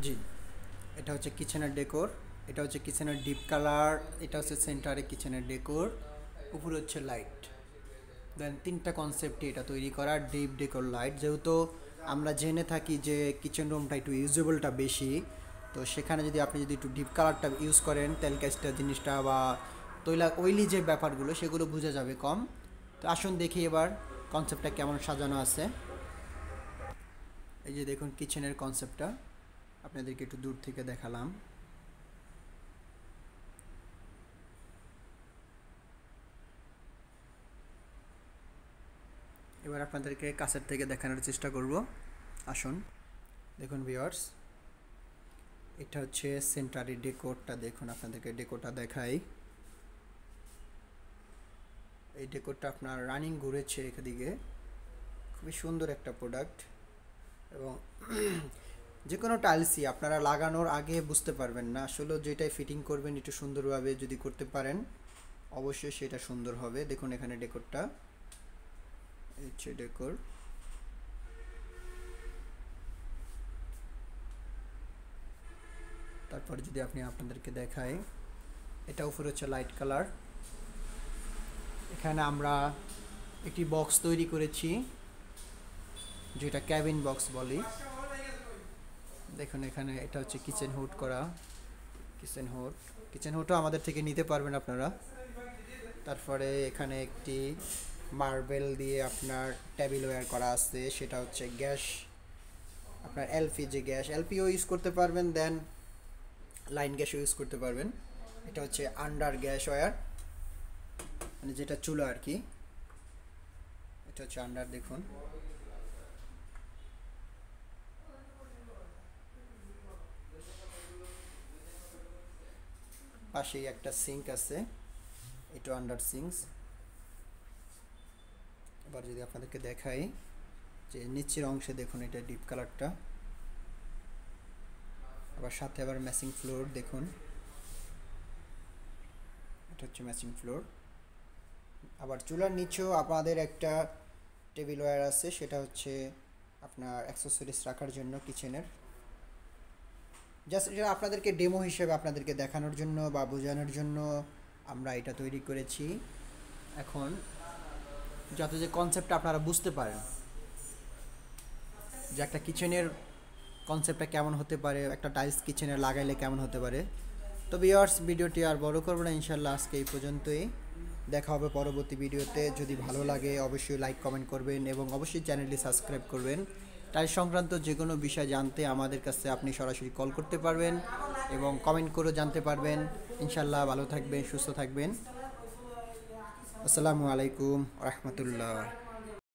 জি। এটা হচ্ছে কিচেনের ডেকোর এটা হচ্ছে কিচেনের ডিপ কালার এটা হচ্ছে সেন্টারে কিচেনের ডেকোর উপরে হচ্ছে লাইট দেন তিনটা কনসেপ্টে এটা তৈরি করা ডিপ ডেকোর লাইট যেহেতু আমরা জেনে থাকি যে কিচেন রুমটা একটু ইউজেবলটা বেশি, তো সেখানে যদি আপনি যদি একটু ডিপ কালারটা ইউজ করেন, তেল ক্যাস্টা জিনিসটা বা তৈলা অয়েলি যে ব্যাপারগুলো, সেগুলো বোঝা যাবে কম। তো আসুন দেখি এবার কনসেপ্টটা কেমন সাজানো আছে। এই যে দেখুন কিচেনের কনসেপ্টটা আপনাদেরকে একটু দূর থেকে দেখালাম। এবার আপনাদেরকে কাছের থেকে দেখানোর চেষ্টা করব। আসুন, দেখুন ভিওয়ার্স এটা হচ্ছে সেন্টারি ডেকোরটা দেখুন আপনাদেরকে ডেকোরটা দেখাই। এই ডেকোরটা আপনার রানিং ঘুরেছে এদিকে খুবই সুন্দর একটা প্রোডাক্ট এবং যে কোনো টাইলসই আপনারা লাগানোর আগে বুঝতে পারবেন না। আসলে যেটাই ফিটিং করবেন, একটু সুন্দরভাবে যদি করতে পারেন, অবশ্যই সেটা সুন্দর হবে। দেখুন এখানে ডেকোরটা হচ্ছে ডেকোর তারপর যদি আপনি আপনাদেরকে দেখাই, এটা উপরে হচ্ছে লাইট কালার এখানে আমরা একটি বক্স তৈরি করেছি, যেটা ক্যাবিন বক্স বলি। দেখুন, এখানে এটা হচ্ছে কিচেন হুড করা। কিচেন হুড কিচেন হুডও আমাদের থেকে নিতে পারবেন আপনারা। তারপরে এখানে একটি মার্বেল দিয়ে আপনার টেবিল ওয়্যার করা আছে। সেটা হচ্ছে গ্যাস। আপনার এলপিজি গ্যাস এলপিও ইউজ করতে পারবেন দেন লাইন গ্যাসও ইউজ করতে পারবেন। এটা হচ্ছে আন্ডার গ্যাস ওয়্যার মানে যেটা চুলো আর কি। এটা হচ্ছে আন্ডার দেখুন। পাশেই একটা সিঙ্ক আছে। এটা আন্ডার সিঙ্কস এবার যদি আপনাদেরকে দেখাই, যে নিচের অংশে দেখুন এটা ডিপ কালারটা আবার সাথে আবার ম্যাচিং ফ্লোর দেখুন। এটা হচ্ছে ম্যাচিং ফ্লোর আবার চুলার নিচেও আপনাদের একটা টেবিল ওয়্যার আছে, সেটা হচ্ছে আপনার অ্যাক্সেসরিজ রাখার জন্য কিচেনের জাস্ট এটা আপনাদেরকে ডেমো হিসেবে আপনাদেরকে দেখানোর জন্য বা বোঝানোর জন্য আমরা এটা তৈরি করেছি। এখন যাতে যে কনসেপ্টটা আপনারা বুঝতে পারেন, যে একটা কিচেনের কনসেপ্টটা কেমন হতে পারে, একটা টাইলস কিচেনে লাগাইলে কেমন হতে পারে। তো ভিওয়ার্স ভিডিওটি আর বড় করব না, ইনশাল্লাহ আজকে এই পর্যন্তই। দেখা হবে পরবর্তী ভিডিওতে। যদি ভালো লাগে, অবশ্যই লাইক কমেন্ট করবেন এবং অবশ্যই চ্যানেলটি সাবস্ক্রাইব করবেন। টাইল সংক্রান্ত যে কোনো বিষয় জানতে আমাদের কাছে আপনি সরাসরি কল করতে পারবেন এবং কমেন্ট করেও জানতে পারবেন। ইনশাল্লাহ ভালো থাকবেন, সুস্থ থাকবেন। আসসালামু আলাইকুম রহমতুল্লাহ।